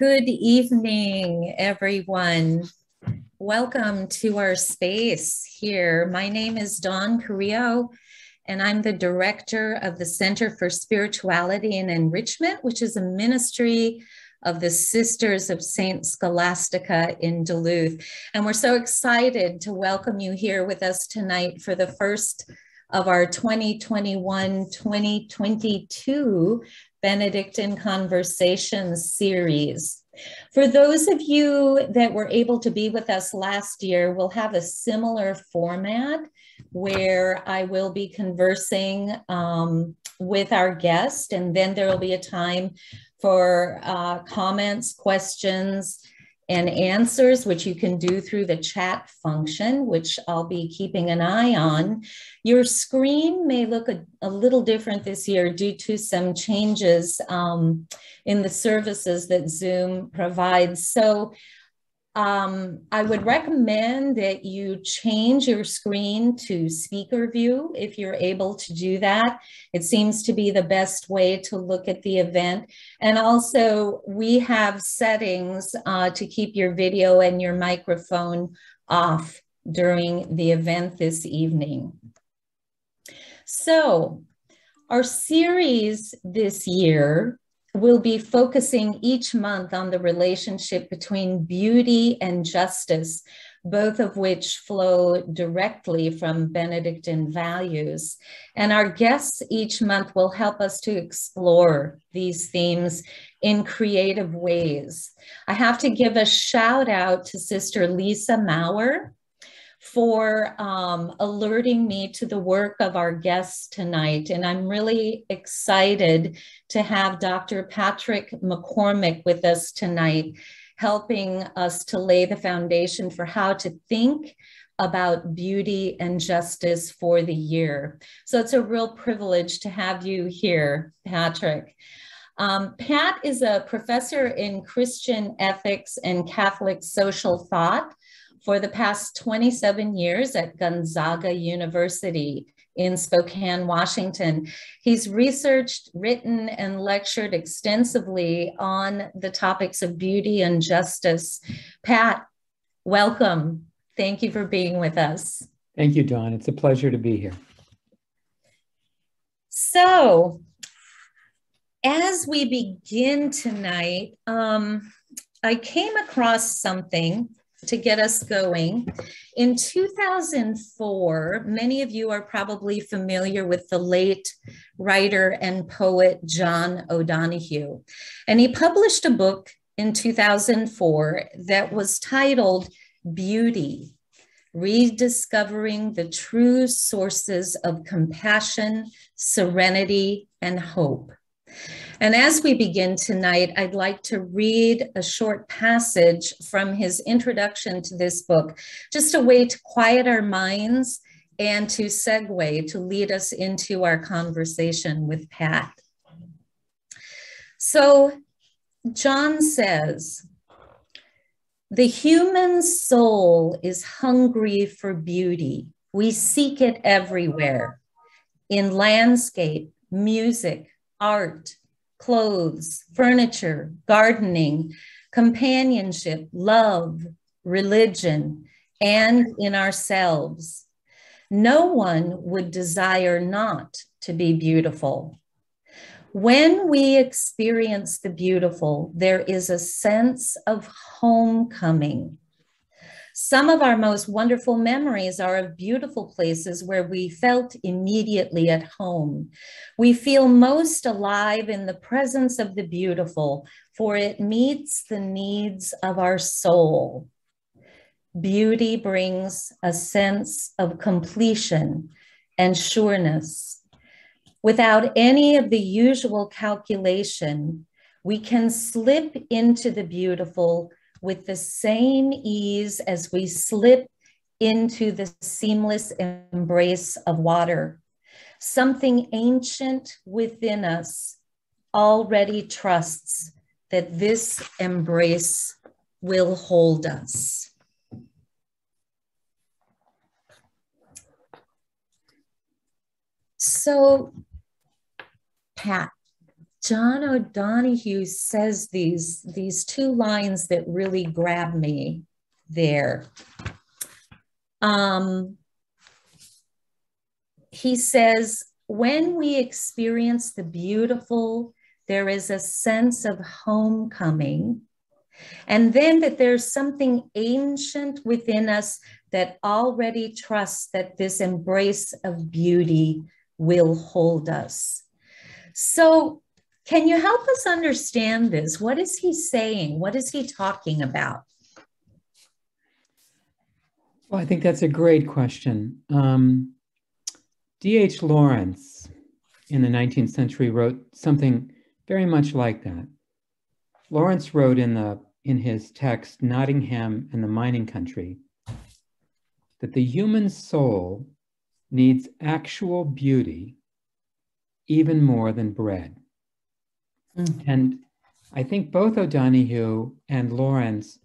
Good evening, everyone. Welcome to our space here. My name is Dawn Carrillo, and I'm the director of the Center for Spirituality and Enrichment, which is a ministry of the Sisters of St. Scholastica in Duluth. And we're so excited to welcome you here with us tonight for the first of our 2021-2022 Benedictine Conversations series. For those of you that were able to be with us last year, we'll have a similar format where I will be conversing um, with our guest, and then there will be a time for uh, comments, questions, and answers, which you can do through the chat function, which I'll be keeping an eye on. Your screen may look a, a little different this year due to some changes um, in the services that Zoom provides. So um, I would recommend that you change your screen to speaker view if you're able to do that. It seems to be the best way to look at the event. And also we have settings uh, to keep your video and your microphone off during the event this evening. So our series this year we'll be focusing each month on the relationship between beauty and justice, both of which flow directly from Benedictine values. And our guests each month will help us to explore these themes in creative ways. I have to give a shout out to Sister Lisa Maurer for um, alerting me to the work of our guests tonight. And I'm really excited to have Dr. Patrick McCormick with us tonight, helping us to lay the foundation for how to think about beauty and justice for the year. So it's a real privilege to have you here, Patrick. Um, Pat is a professor in Christian ethics and Catholic social thought for the past 27 years at Gonzaga University in Spokane, Washington. He's researched, written, and lectured extensively on the topics of beauty and justice. Pat, welcome. Thank you for being with us. Thank you, Dawn. It's a pleasure to be here. So, as we begin tonight, um, I came across something to get us going. In 2004, many of you are probably familiar with the late writer and poet John O'Donohue. And he published a book in 2004 that was titled Beauty Rediscovering the True Sources of Compassion, Serenity, and Hope. And as we begin tonight, I'd like to read a short passage from his introduction to this book, just a way to quiet our minds and to segue to lead us into our conversation with Pat. So, John says, the human soul is hungry for beauty. We seek it everywhere in landscape, music, art, clothes, furniture, gardening, companionship, love, religion, and in ourselves. No one would desire not to be beautiful. When we experience the beautiful, there is a sense of homecoming, some of our most wonderful memories are of beautiful places where we felt immediately at home. We feel most alive in the presence of the beautiful, for it meets the needs of our soul. Beauty brings a sense of completion and sureness. Without any of the usual calculation, we can slip into the beautiful with the same ease as we slip into the seamless embrace of water. Something ancient within us already trusts that this embrace will hold us. So, Pat, John O'Donohue says these, these two lines that really grab me there. Um, he says, when we experience the beautiful, there is a sense of homecoming. And then that there's something ancient within us that already trusts that this embrace of beauty will hold us. So, can you help us understand this? What is he saying? What is he talking about? Well, I think that's a great question. Um, D.H. Lawrence in the 19th century wrote something very much like that. Lawrence wrote in, the, in his text, Nottingham and the Mining Country, that the human soul needs actual beauty even more than bread. Mm. And I think both O'Donohue and Lawrence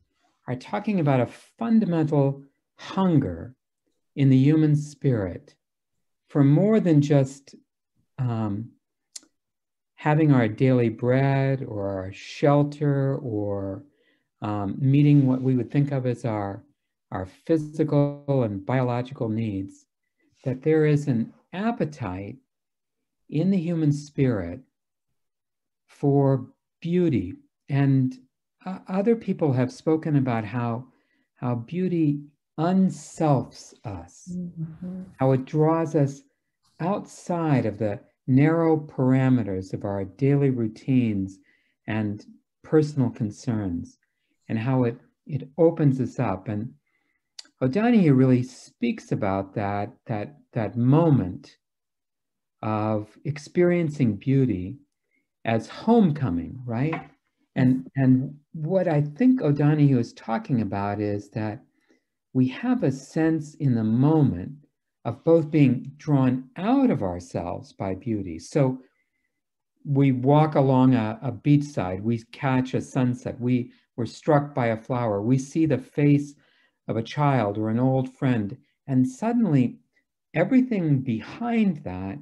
are talking about a fundamental hunger in the human spirit for more than just um, having our daily bread or our shelter or um, meeting what we would think of as our, our physical and biological needs, that there is an appetite in the human spirit for beauty. And uh, other people have spoken about how, how beauty unselfs us, mm-hmm. how it draws us outside of the narrow parameters of our daily routines and personal concerns, and how it, it opens us up. And O'Donohue really speaks about that, that, that moment of experiencing beauty as homecoming, right? And, and what I think O'Donohue is talking about is that we have a sense in the moment of both being drawn out of ourselves by beauty. So we walk along a, a beachside, we catch a sunset, we were struck by a flower, we see the face of a child or an old friend, and suddenly everything behind that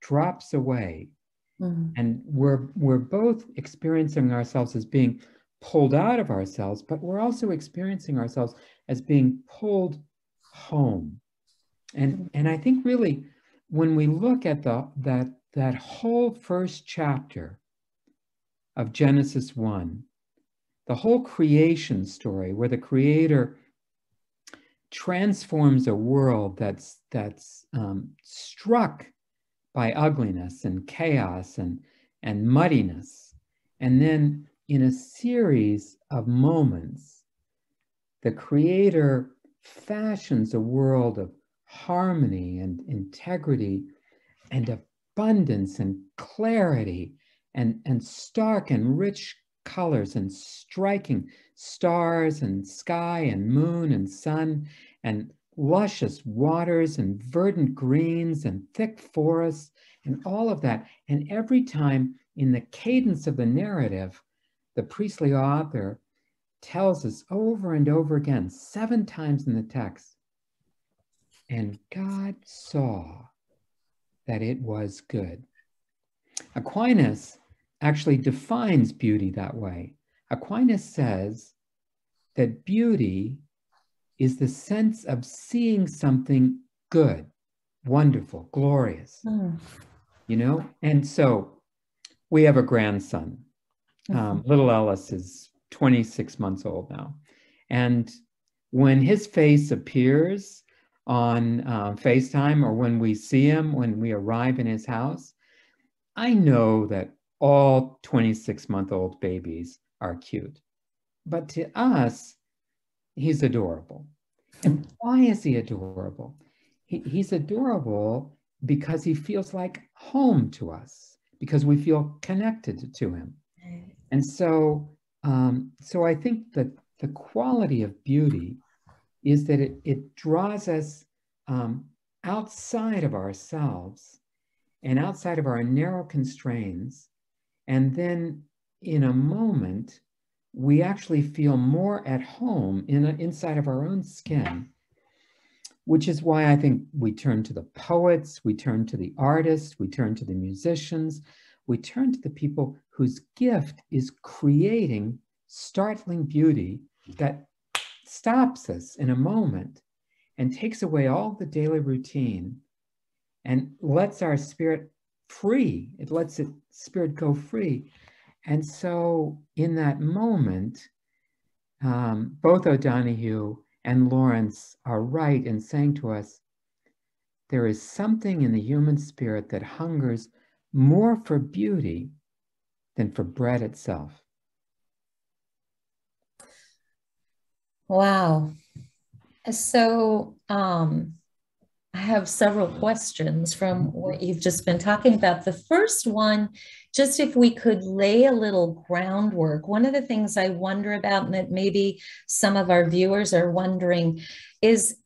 drops away. Mm-hmm. And we're, we're both experiencing ourselves as being pulled out of ourselves, but we're also experiencing ourselves as being pulled home. And, and I think really when we look at the, that, that whole first chapter of Genesis 1, the whole creation story where the creator transforms a world that's, that's um, struck by ugliness and chaos and, and muddiness. And then in a series of moments, the creator fashions a world of harmony and integrity and abundance and clarity and, and stark and rich colors and striking stars and sky and moon and sun and luscious waters and verdant greens and thick forests and all of that. And every time in the cadence of the narrative, the priestly author tells us over and over again, seven times in the text, and God saw that it was good. Aquinas actually defines beauty that way. Aquinas says that beauty is the sense of seeing something good, wonderful, glorious. Mm. You know? And so we have a grandson um, mm-hmm. little Ellis is 26 months old now. And when his face appears on uh, FaceTime or when we see him, when we arrive in his house, I know that all 26 month old babies are cute. But to us, he's adorable. And why is he adorable? He, he's adorable because he feels like home to us, because we feel connected to him. And so, um, so I think that the quality of beauty is that it, it draws us um, outside of ourselves and outside of our narrow constraints. And then in a moment, we actually feel more at home in a, inside of our own skin, which is why I think we turn to the poets, we turn to the artists, we turn to the musicians, we turn to the people whose gift is creating startling beauty that stops us in a moment and takes away all the daily routine and lets our spirit free. It lets its spirit go free. And so, in that moment, um, both O'Donohue and Lawrence are right in saying to us there is something in the human spirit that hungers more for beauty than for bread itself. Wow. So, um, I have several questions from what you've just been talking about. The first one, just if we could lay a little groundwork, one of the things I wonder about, and that maybe some of our viewers are wondering, is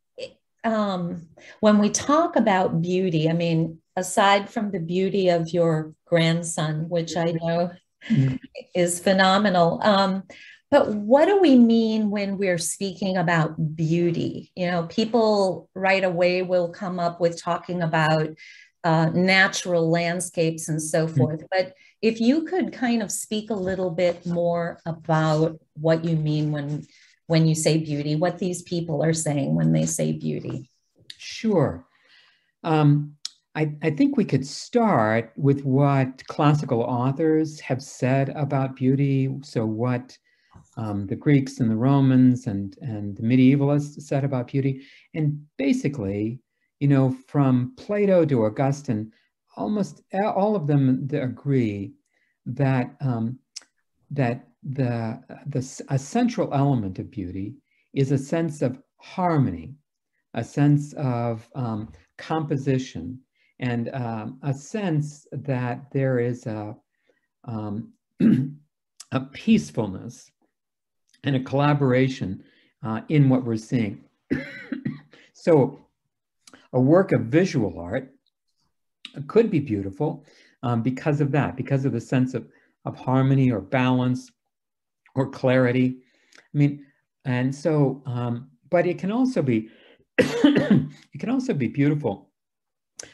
um, when we talk about beauty, I mean, aside from the beauty of your grandson, which I know mm-hmm. is phenomenal, um, but what do we mean when we're speaking about beauty? You know, people right away will come up with talking about uh, natural landscapes and so hmm. forth. But if you could kind of speak a little bit more about what you mean when when you say beauty, what these people are saying when they say beauty. Sure. Um, I, I, think we could start with what classical authors have said about beauty. So, what um, the Greeks and the Romans and, and the medievalists said about beauty. And basically, you know, from Plato to Augustine, almost all of them agree that um, that the, the a central element of beauty is a sense of harmony, a sense of um, composition, and um, a sense that there is a um, a peacefulness and a collaboration uh, in what we're seeing. so a work of visual art could be beautiful um, because of that, because of the sense of, of harmony or balance or clarity. I mean, and so, um, but it can also be, it can also be beautiful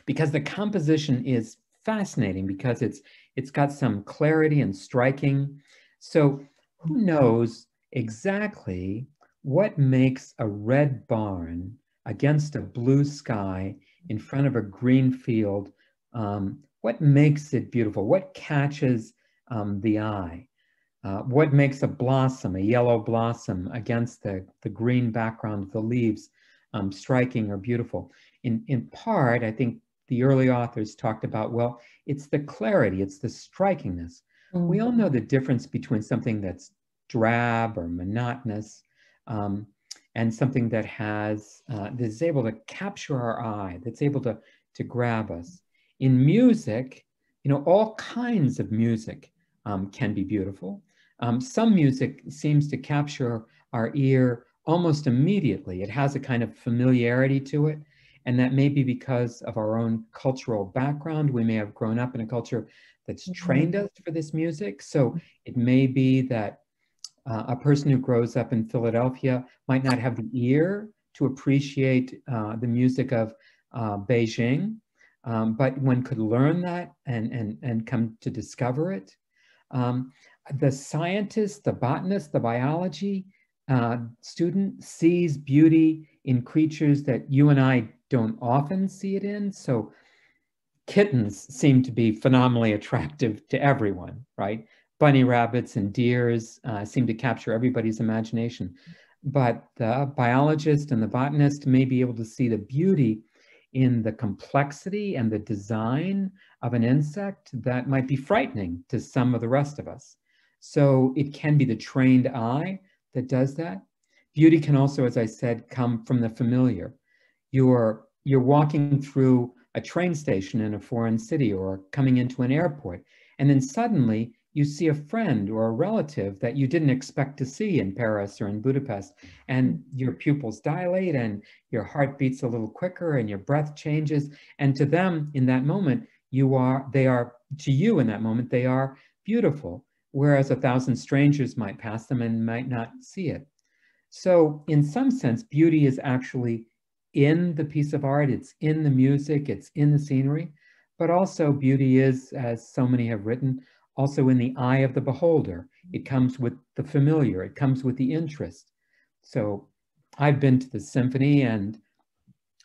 because the composition is fascinating because it's it's got some clarity and striking. So who knows exactly what makes a red barn against a blue sky in front of a green field, um, what makes it beautiful? What catches um, the eye? Uh, what makes a blossom, a yellow blossom against the, the green background of the leaves um, striking or beautiful? In, in part, I think the early authors talked about, well, it's the clarity, it's the strikingness. Mm-hmm. We all know the difference between something that's drab or monotonous, um, and something that has uh, that is able to capture our eye, that's able to to grab us. In music, you know, all kinds of music um, can be beautiful. Um, some music seems to capture our ear almost immediately. It has a kind of familiarity to it. And that may be because of our own cultural background. We may have grown up in a culture that's mm-hmm. trained us for this music. So it may be that uh, a person who grows up in Philadelphia might not have the ear to appreciate uh, the music of uh, Beijing, um, but one could learn that and, and, and come to discover it. Um, the scientist, the botanist, the biology uh, student sees beauty in creatures that you and I don't often see it in. So kittens seem to be phenomenally attractive to everyone, right? Bunny rabbits and deers uh, seem to capture everybody's imagination. But the biologist and the botanist may be able to see the beauty in the complexity and the design of an insect that might be frightening to some of the rest of us. So it can be the trained eye that does that. Beauty can also, as I said, come from the familiar. You're, you're walking through a train station in a foreign city or coming into an airport, and then suddenly you see a friend or a relative that you didn't expect to see in Paris or in Budapest, and mm-hmm. your pupils dilate and your heart beats a little quicker and your breath changes. And to them in that moment, you are, they are, to you in that moment, they are beautiful, whereas a thousand strangers might pass them and might not see it. So, in some sense, beauty is actually in the piece of art, it's in the music, it's in the scenery, but also beauty is, as so many have written, also in the eye of the beholder. It comes with the familiar, it comes with the interest. So I've been to the symphony and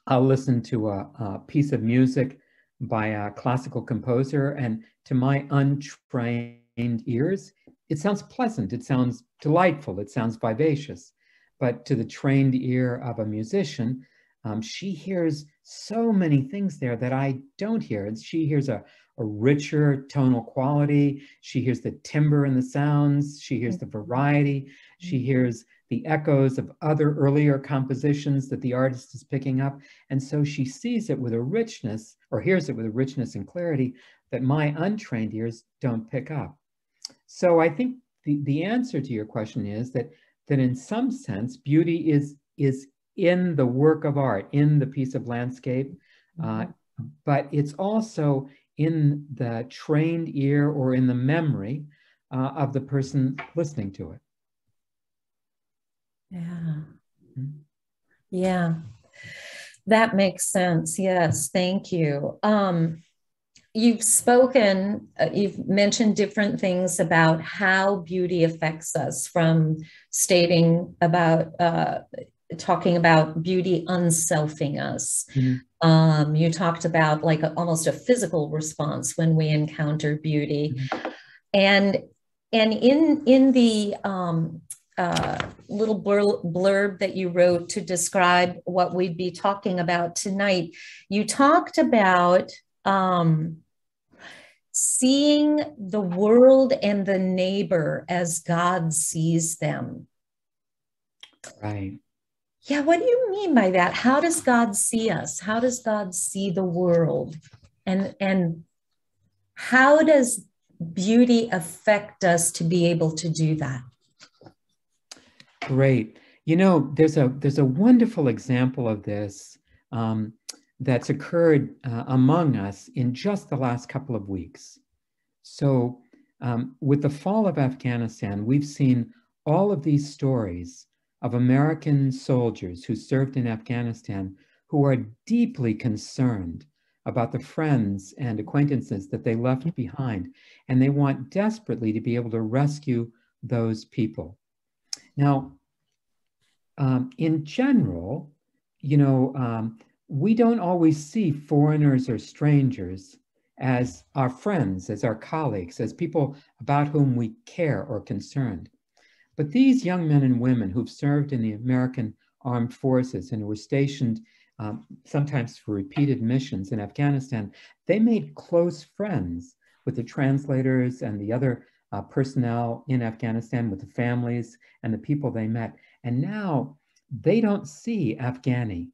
I'll listen to a, a piece of music by a classical composer, and to my untrained ears, it sounds pleasant, it sounds delightful, it sounds vivacious. But to the trained ear of a musician, um, she hears so many things there that I don't hear. And she hears a, a richer tonal quality. She hears the timbre in the sounds. She hears the variety. She mm-hmm. hears the echoes of other earlier compositions that the artist is picking up. And so she sees it with a richness or hears it with a richness and clarity that my untrained ears don't pick up. So I think the, the answer to your question is that, that in some sense, beauty is, is in the work of art, in the piece of landscape, uh, mm-hmm. but it's also in the trained ear or in the memory uh, of the person listening to it. Yeah. Mm-hmm. Yeah. That makes sense. Yes. Thank you. Um, you've spoken, uh, you've mentioned different things about how beauty affects us from stating about uh, talking about beauty unselfing us. Mm-hmm. Um, you talked about like a, almost a physical response when we encounter beauty, mm-hmm. and and in in the um, uh, little blurb that you wrote to describe what we'd be talking about tonight, you talked about um, seeing the world and the neighbor as God sees them. Right. Yeah, what do you mean by that? How does God see us? How does God see the world? And and how does beauty affect us to be able to do that? Great. You know, there's a there's a wonderful example of this um, that's occurred uh, among us in just the last couple of weeks. So, um, with the fall of Afghanistan, we've seen all of these stories of American soldiers who served in Afghanistan who are deeply concerned about the friends and acquaintances that they left behind, and they want desperately to be able to rescue those people. Now, um, in general, you know, um, we don't always see foreigners or strangers as our friends, as our colleagues, as people about whom we care or concerned. But these young men and women who've served in the American armed forces and were stationed um, sometimes for repeated missions in Afghanistan, they made close friends with the translators and the other uh, personnel in Afghanistan, with the families and the people they met. And now they don't see Afghani.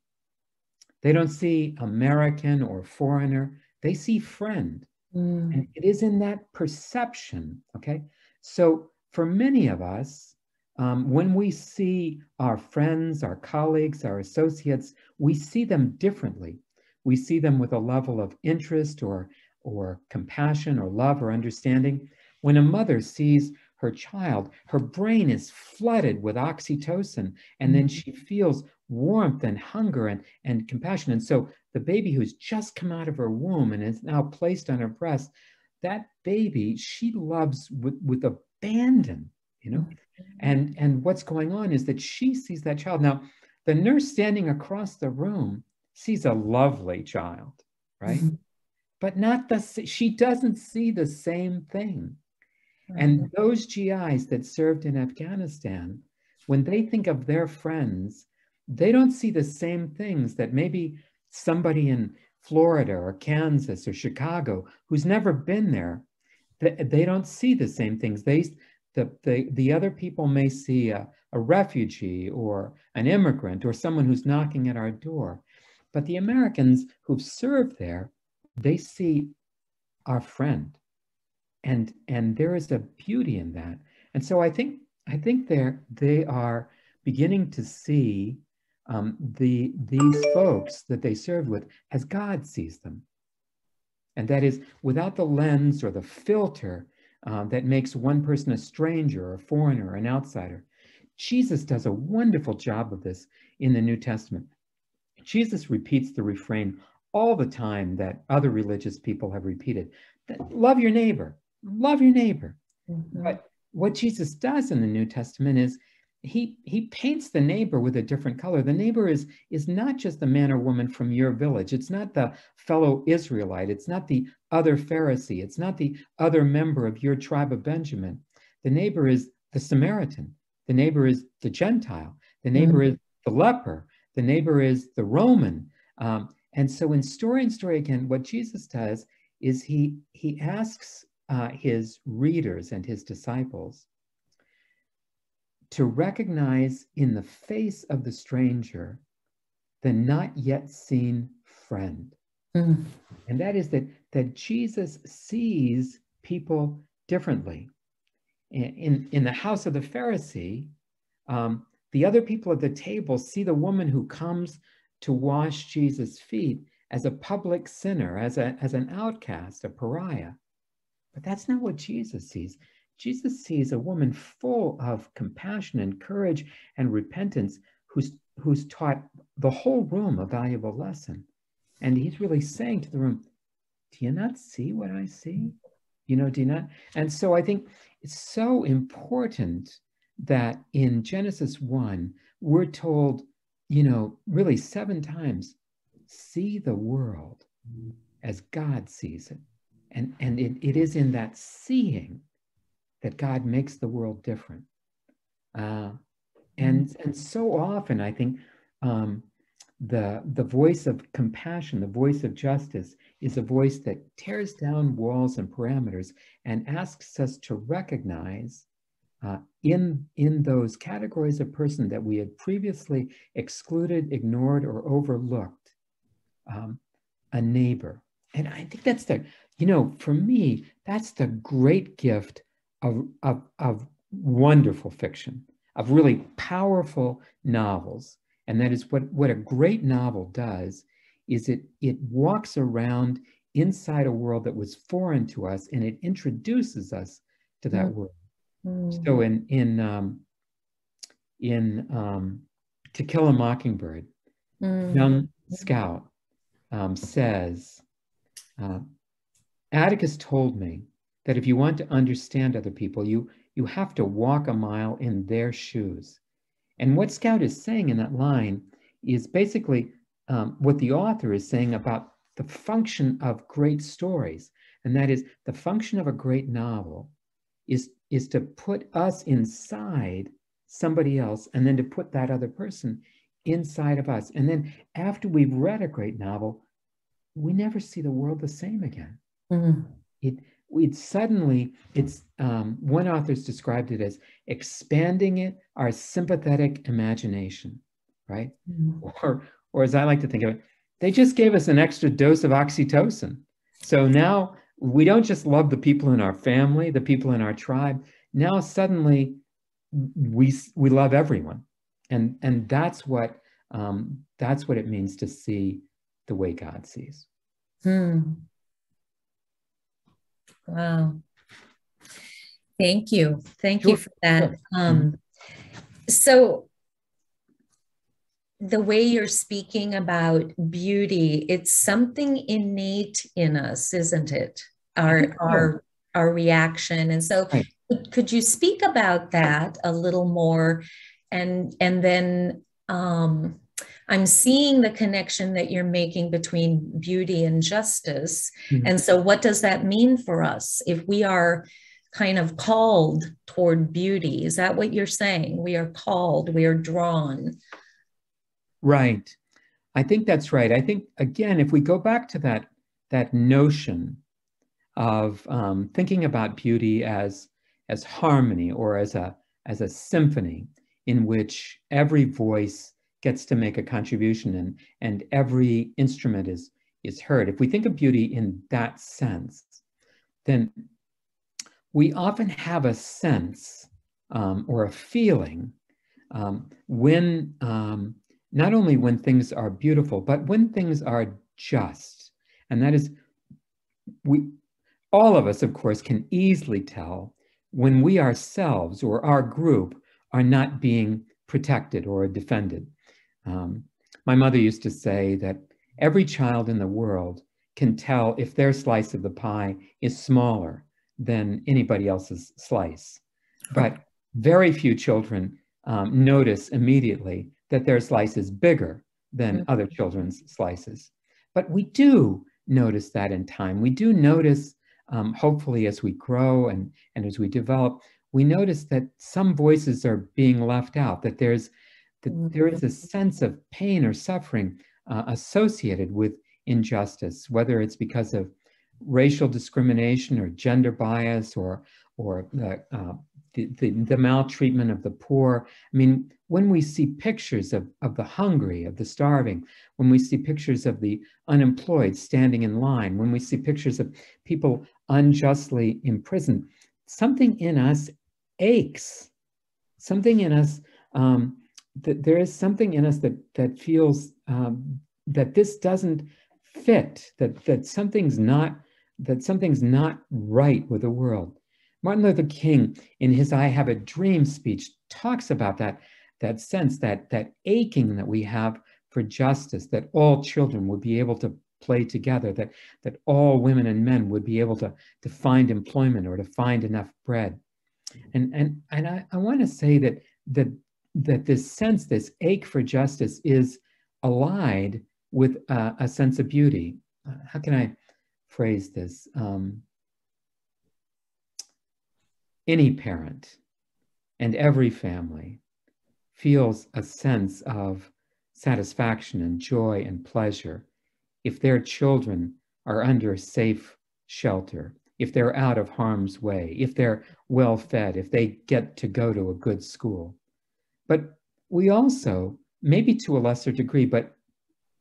They don't see American or foreigner. They see friend. Mm. And it is in that perception, okay? So for many of us, um, when we see our friends, our colleagues, our associates, we see them differently. We see them with a level of interest or, or compassion or love or understanding. When a mother sees her child, her brain is flooded with oxytocin, and then mm-hmm. she feels warmth and hunger and, and compassion. And so the baby who's just come out of her womb and is now placed on her breast, that baby, she loves with, with abandon, you know? And, and what's going on is that she sees that child. Now, the nurse standing across the room sees a lovely child, right? Mm-hmm. But not the, she doesn't see the same thing. And those GIs that served in Afghanistan, when they think of their friends, they don't see the same things that maybe somebody in Florida or Kansas or Chicago who's never been there, they, they don't see the same things. They, the, the, the other people may see a, a refugee or an immigrant or someone who's knocking at our door. But the Americans who've served there, they see our friend. And, and there is a beauty in that. And so I think, I think they're, they are beginning to see um, the, these folks that they served with as God sees them. And that is without the lens or the filter uh, that makes one person a stranger or a foreigner, or an outsider. Jesus does a wonderful job of this in the New Testament. Jesus repeats the refrain all the time that other religious people have repeated that love your neighbor, love your neighbor. Mm-hmm. But what Jesus does in the New Testament is he he paints the neighbor with a different color. The neighbor is is not just the man or woman from your village. It's not the fellow israelite. It's not the other pharisee. It's not the other member of your tribe of benjamin. The neighbor is the samaritan. The neighbor is the gentile. The neighbor mm-hmm. is the leper. The neighbor is the roman. Um, and so in story and story again what jesus does is he he asks uh, his readers and his disciples to recognize in the face of the stranger the not yet seen friend. Mm. And that is that, that Jesus sees people differently. In, in the house of the Pharisee, um, the other people at the table see the woman who comes to wash Jesus' feet as a public sinner, as, a, as an outcast, a pariah. But that's not what Jesus sees. Jesus sees a woman full of compassion and courage and repentance who's, who's taught the whole room a valuable lesson. And he's really saying to the room, Do you not see what I see? You know, do you not? And so I think it's so important that in Genesis 1, we're told, you know, really seven times, see the world as God sees it. And, and it, it is in that seeing that God makes the world different. Uh, and, mm-hmm. and so often, I think um, the, the voice of compassion, the voice of justice, is a voice that tears down walls and parameters and asks us to recognize uh, in, in those categories of person that we had previously excluded, ignored, or overlooked, um, a neighbor. And I think that's the, you know, for me, that's the great gift of, of, of wonderful fiction, of really powerful novels. And that is what, what a great novel does is it, it walks around inside a world that was foreign to us and it introduces us to that mm. world. Mm. So in, in, um, in um, To Kill a Mockingbird, mm. young scout um, says, uh, Atticus told me that if you want to understand other people, you, you have to walk a mile in their shoes. And what Scout is saying in that line is basically um, what the author is saying about the function of great stories. And that is the function of a great novel is, is to put us inside somebody else and then to put that other person inside of us. And then after we've read a great novel, we never see the world the same again. Mm-hmm. It, it suddenly it's um, one author's described it as expanding it our sympathetic imagination right? Mm-hmm. or or as i like to think of it they just gave us an extra dose of oxytocin. So now we don't just love the people in our family the people in our tribe. Now suddenly we we love everyone. And and that's what um, that's what it means to see the way god sees. Hmm. Wow. Thank you. Thank sure. you for that. Um, so, the way you're speaking about beauty, it's something innate in us, isn't it? Our, our, our reaction. And so, right. could you speak about that a little more? And, and then, um, I'm seeing the connection that you're making between beauty and justice. Mm-hmm. And so, what does that mean for us if we are kind of called toward beauty? Is that what you're saying? We are called, we are drawn. Right. I think that's right. I think, again, if we go back to that, that notion of um, thinking about beauty as, as harmony or as a, as a symphony in which every voice gets to make a contribution and, and every instrument is, is heard. If we think of beauty in that sense, then we often have a sense um, or a feeling um, when, um, not only when things are beautiful, but when things are just. And that is, we, all of us, of course, can easily tell when we ourselves or our group are not being protected or defended. Um, my mother used to say that every child in the world can tell if their slice of the pie is smaller than anybody else's slice. But very few children um, notice immediately that their slice is bigger than mm-hmm. other children's slices. But we do notice that in time. We do notice, um, hopefully, as we grow and, and as we develop, we notice that some voices are being left out, that there's that mm-hmm. there is a sense of pain or suffering uh, associated with injustice, whether it's because of racial discrimination or gender bias or or the, uh, the, the, the, maltreatment of the poor. I mean, when we see pictures of, of the hungry, of the starving, when we see pictures of the unemployed standing in line, when we see pictures of people unjustly imprisoned, something in us aches. Something in us, um, that there is something in us that, that feels um, that this doesn't fit, that, that something's not that something's not right with the world. Martin Luther King, in his I Have a Dream speech, talks about that, that sense, that, that aching that we have for justice, that all children would be able to play together, that, that all women and men would be able to, to find employment or to find enough bread. And, and, and I, I want to say that, that, that this sense, this ache for justice is allied with uh, a sense of beauty. Uh, how can I phrase this? Um, any parent and every family feels a sense of satisfaction and joy and pleasure if their children are under safe shelter, if they're out of harm's way, if they're well fed, if they get to go to a good school. But we also, maybe to a lesser degree, but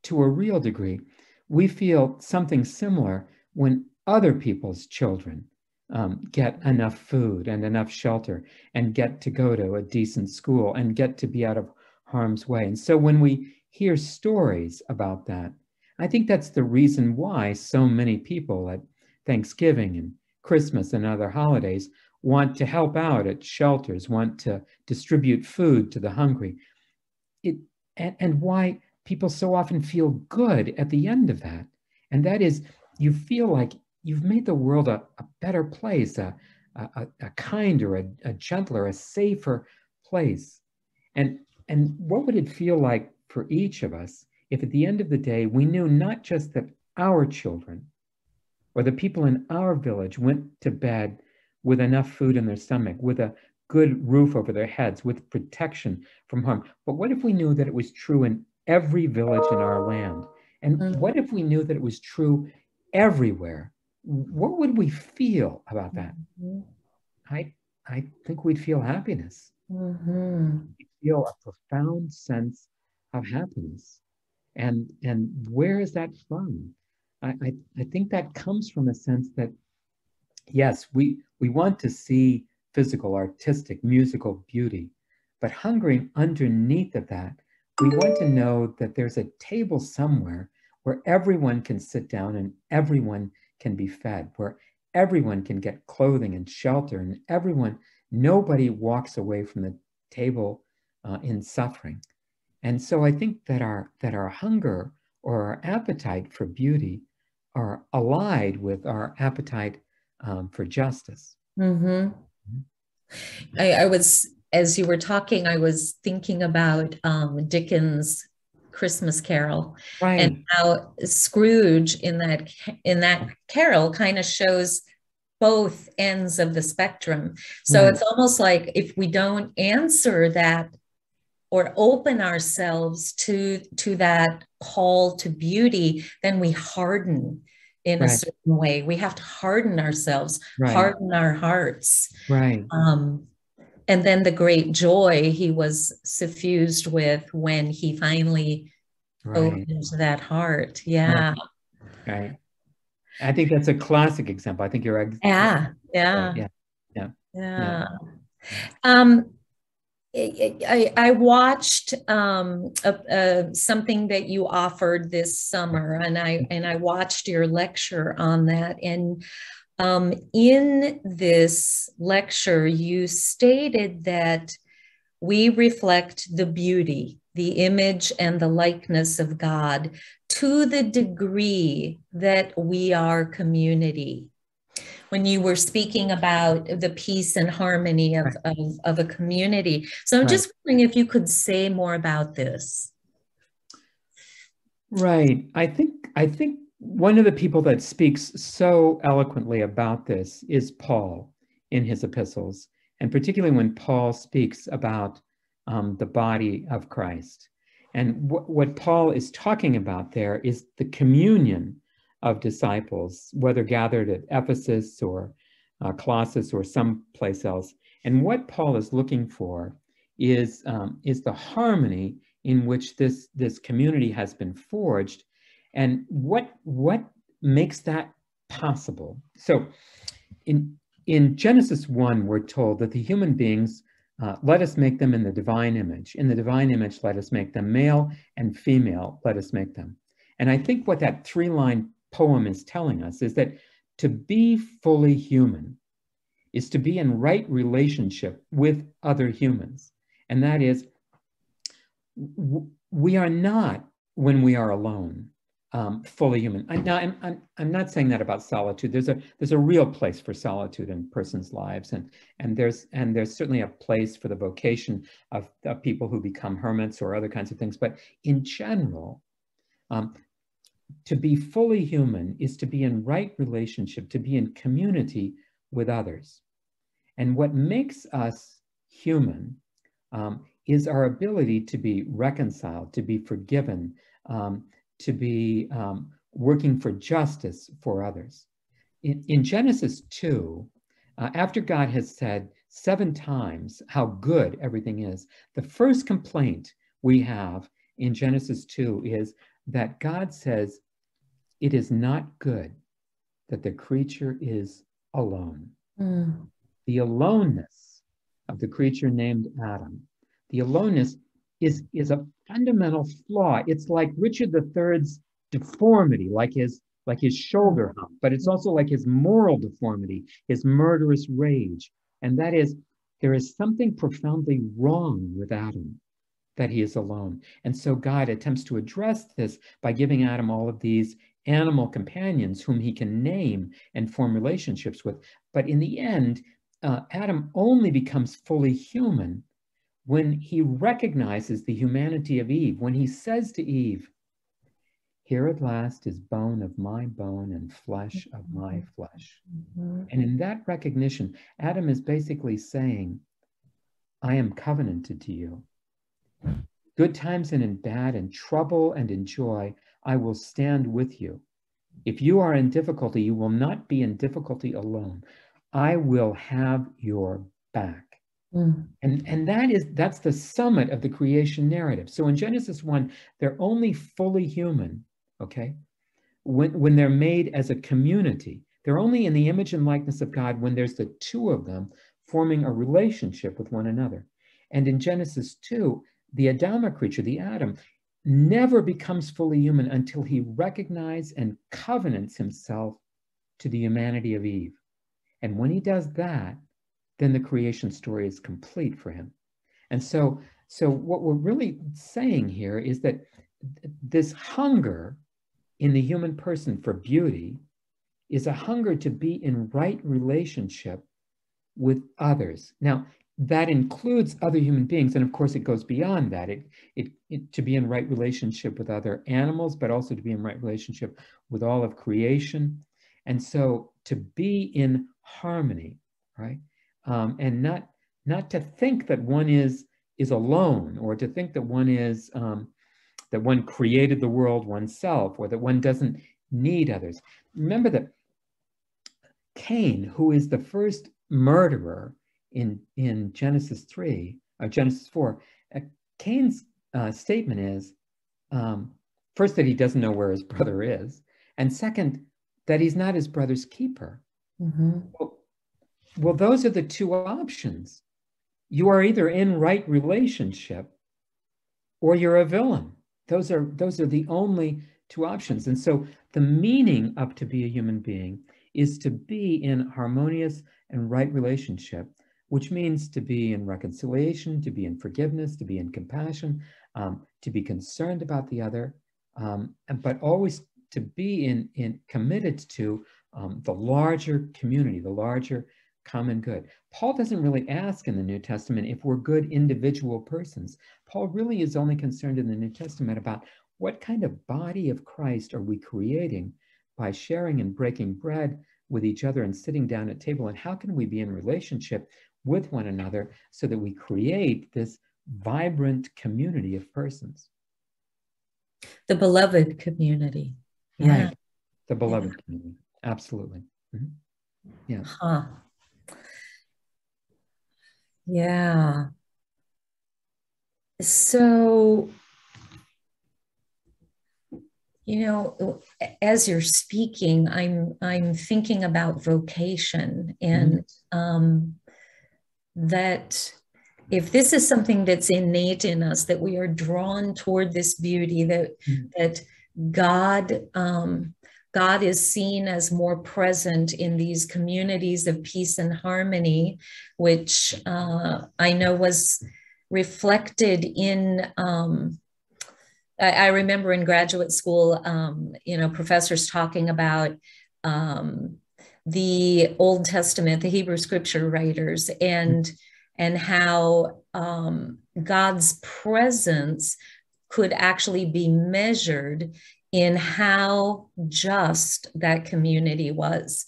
to a real degree, we feel something similar when other people's children um, get enough food and enough shelter and get to go to a decent school and get to be out of harm's way. And so when we hear stories about that, I think that's the reason why so many people at Thanksgiving and Christmas and other holidays want to help out at shelters, want to distribute food to the hungry. It, and, and why people so often feel good at the end of that. And that is, you feel like you've made the world a, a better place, a, a, a kinder, a, a gentler, a safer place. And, and what would it feel like for each of us if at the end of the day we knew not just that our children or the people in our village went to bed with enough food in their stomach, with a good roof over their heads, with protection from harm, but what if we knew that it was true in every village in our land. And mm-hmm. what if we knew that it was true everywhere? What would we feel about that? Mm-hmm. I, I think we'd feel happiness. Mm-hmm. We'd feel a profound sense of happiness. And, and where is that from? I, I, I think that comes from a sense that, yes, we, we want to see physical, artistic, musical beauty, but hungering underneath of that we want to know that there's a table somewhere where everyone can sit down and everyone can be fed, where everyone can get clothing and shelter, and everyone, nobody walks away from the table uh, in suffering. And so I think that our that our hunger or our appetite for beauty are allied with our appetite um, for justice. Mm-hmm. I, I was as you were talking, I was thinking about um, Dickens' Christmas Carol right. and how Scrooge in that in that carol kind of shows both ends of the spectrum. So right. it's almost like if we don't answer that or open ourselves to to that call to beauty, then we harden in right. a certain way. We have to harden ourselves, harden our hearts. Right. Um, and then the great joy he was suffused with when he finally right. opened that heart. Yeah. Right. right. I think that's a classic example. I think you're ex- yeah, yeah, yeah, yeah, yeah. Um, I, I watched um, a, a, something that you offered this summer, and I and I watched your lecture on that, and um, in this lecture, you stated that we reflect the beauty, the image and the likeness of God to the degree that we are community. When you were speaking about the peace and harmony of, right. of, of, a community. So I'm right. just wondering if you could say more about this. Right. I think I think one of the people that speaks so eloquently about this is Paul in his epistles, and particularly when Paul speaks about um, the body of Christ. And wh- what Paul is talking about there is the communion of disciples, whether gathered at Ephesus or uh, Colossus or someplace else. And what Paul is looking for is, um, is the harmony in which this, this community has been forged and what, what makes that possible? So in, in Genesis 1, we're told that the human beings, uh, let us make them in the divine image. In the divine image, let us make them male and female, let us make them. And I think what that three line poem is telling us is that to be fully human is to be in right relationship with other humans. And that is, we are not when we are alone um, fully human. I'm not, I'm, I'm, I'm, not saying that about solitude. There's a there's a real place for solitude in persons' lives, and and there's and there's certainly a place for the vocation of, of people who become hermits or other kinds of things. But in general, um, to be fully human is to be in right relationship, to be in community with others. And what makes us human um, is our ability to be reconciled, to be forgiven, um, to be um, working for justice for others. In, in Genesis 2, uh, after God has said seven times how good everything is, the first complaint we have in Genesis 2 is that God says, It is not good that the creature is alone. Mm. The aloneness of the creature named Adam, the aloneness is, is a fundamental flaw. It's like Richard III's deformity, like his like his shoulder hump, but it's also like his moral deformity, his murderous rage. And that is, there is something profoundly wrong with Adam that he is alone. And so God attempts to address this by giving Adam all of these animal companions whom he can name and form relationships with. But in the end, uh, Adam only becomes fully human when he recognizes the humanity of Eve, when he says to Eve, Here at last is bone of my bone and flesh of my mm-hmm. flesh. Mm-hmm. And in that recognition, Adam is basically saying, I am covenanted to you. Good times and in bad, in trouble and in joy, I will stand with you. If you are in difficulty, you will not be in difficulty alone. I will have your back. Mm. And, and that is that's the summit of the creation narrative. So in Genesis 1, they're only fully human, okay? When, when they're made as a community. They're only in the image and likeness of God when there's the two of them forming a relationship with one another. And in Genesis 2, the Adamic creature, the Adam, never becomes fully human until he recognizes and covenants himself to the humanity of Eve. And when he does that, then the creation story is complete for him. And so, so what we're really saying here is that this hunger in the human person for beauty is a hunger to be in right relationship with others. Now, that includes other human beings, and of course, it goes beyond that. It, it, it, to be in right relationship with other animals, but also to be in right relationship with all of creation, and so to be in harmony, right? um, and not not to think that one is is alone or to think that one is um, that one created the world oneself or that one doesn't need others. Remember that Cain, who is the first murderer in in Genesis three or uh, Genesis four, uh, Cain's uh, statement is um, first that he doesn't know where his brother is, and second that he's not his brother's keeper. Mm-hmm. Well, well, those are the two options. You are either in right relationship or you're a villain. Those are those are the only two options. And so the meaning of to be a human being is to be in harmonious and right relationship, which means to be in reconciliation, to be in forgiveness, to be in compassion, um, to be concerned about the other, um, but always to be in, in committed to um, the larger community, the larger common good. Paul doesn't really ask in the New Testament if we're good individual persons. Paul really is only concerned in the New Testament about what kind of body of Christ are we creating by sharing and breaking bread with each other and sitting down at table, and how can we be in relationship with one another so that we create this vibrant community of persons. The beloved community. Yeah. Right. The beloved yeah. community. Absolutely. Mm-hmm. Yeah. Huh. Yeah. So, you know, as you're speaking, I'm I'm thinking about vocation and mm-hmm. um, that if this is something that's innate in us, that we are drawn toward this beauty, that mm-hmm. that God um, God is seen as more present in these communities of peace and harmony, which uh, I know was reflected in. Um, I, I, remember in graduate school, um, you know, professors talking about um, the Old Testament, the Hebrew Scripture writers, and and how um, God's presence could actually be measured in how just that community was.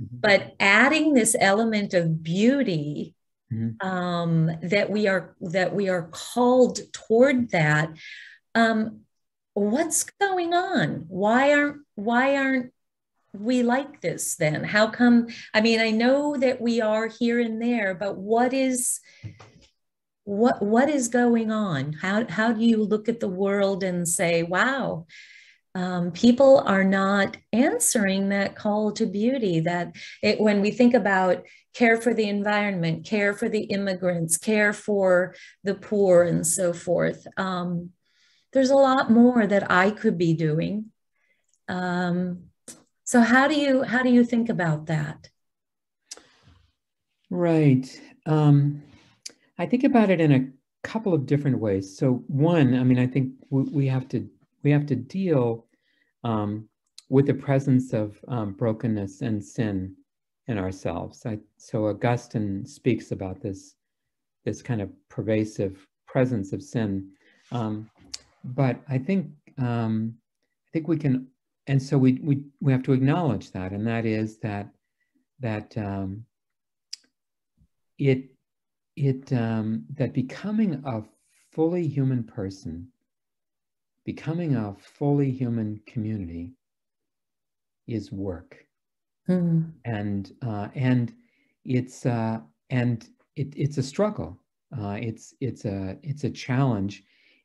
Mm-hmm. But adding this element of beauty mm-hmm. um, that we are that we are called toward that. Um, what's going on? Why aren't why aren't we like this then? How come? I mean, I know that we are here and there, but what is what what is going on? How how do you look at the world and say, wow? um, people are not answering that call to beauty that it, when we think about care for the environment care for the immigrants care for the poor and so forth um, there's a lot more that i could be doing um, so how do you how do you think about that right um, i think about it in a couple of different ways so one i mean i think we, we have to we have to deal um, with the presence of um, brokenness and sin in ourselves. I, so Augustine speaks about this, this kind of pervasive presence of sin. Um, but I think um, I think we can, and so we we we have to acknowledge that, and that is that that um, it it um, that becoming a fully human person becoming a fully human community is work. Mm. and uh, and it's uh, and it, it's a struggle. Uh, it's it's a it's a challenge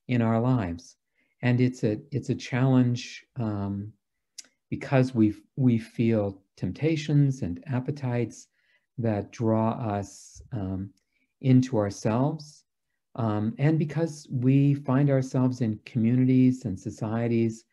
in our lives. And it's a it's a challenge um, because we we feel temptations and appetites that draw us um, into ourselves um, and because we find ourselves in communities and societies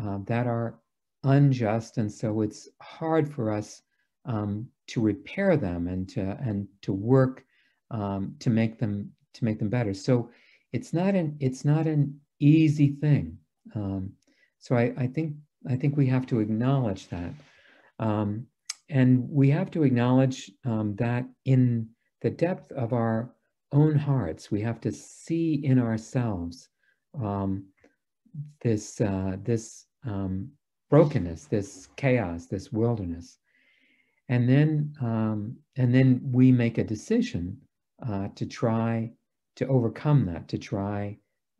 uh, that are unjust, and so it's hard for us um, to repair them and to and to work um, to make them to make them better. So it's not an it's not an easy thing. Um, so I, I think I think we have to acknowledge that, um, and we have to acknowledge um, that in the depth of our own hearts. We have to see in ourselves um, this uh, this um, brokenness, this chaos, this wilderness, and then um, and then we make a decision uh, to try to overcome that, to try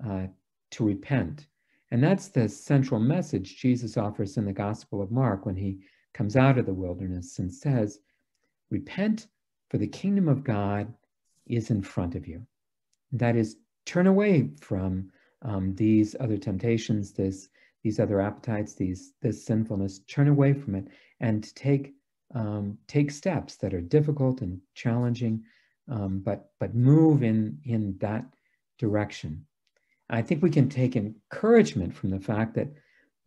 uh, to repent, and that's the central message Jesus offers in the Gospel of Mark when he comes out of the wilderness and says, "Repent, for the kingdom of God." is in front of you. That is, turn away from um, these other temptations, this, these other appetites, these, this sinfulness, turn away from it and take, um, take steps that are difficult and challenging, um, but, but move in, in that direction. I think we can take encouragement from the fact that,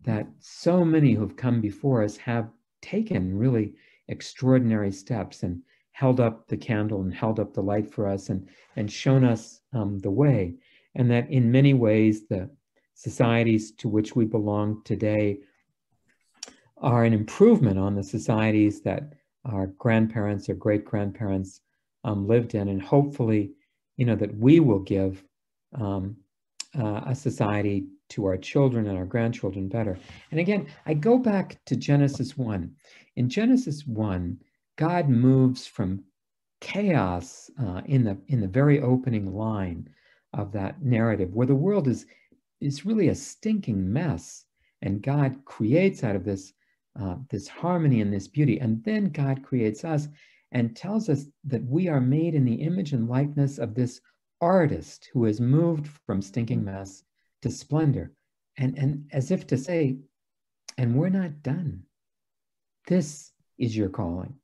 that so many who've come before us have taken really extraordinary steps and held up the candle and held up the light for us and, and shown us um, the way. and that in many ways the societies to which we belong today are an improvement on the societies that our grandparents or great grandparents um, lived in, and hopefully, you know, that we will give um, uh, a society to our children and our grandchildren better. And again, I go back to Genesis 1. In Genesis 1, God moves from chaos uh, in the in the very opening line of that narrative, where the world is is really a stinking mess, and God creates out of this uh, this harmony and this beauty, and then God creates us and tells us that we are made in the image and likeness of this artist who has moved from stinking mess to splendor, and and as if to say, and we're not done. This is your calling.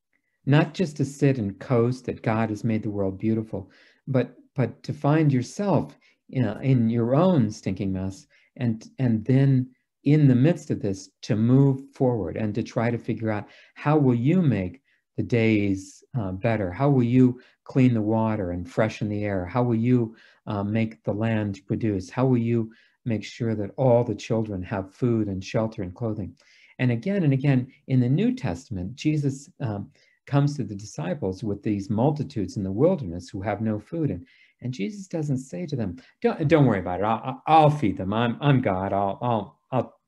Not just to sit and coast that God has made the world beautiful, but but to find yourself you know, in your own stinking mess and and then in the midst of this to move forward and to try to figure out how will you make the days uh, better? How will you clean the water and freshen the air how will you uh, make the land produce how will you make sure that all the children have food and shelter and clothing and again and again in the new testament jesus um, comes to the disciples with these multitudes in the wilderness who have no food. And, and Jesus doesn't say to them, don't, don't worry about it. I'll, I'll feed them. I'm, I'm God. I'll, I'll, I'll,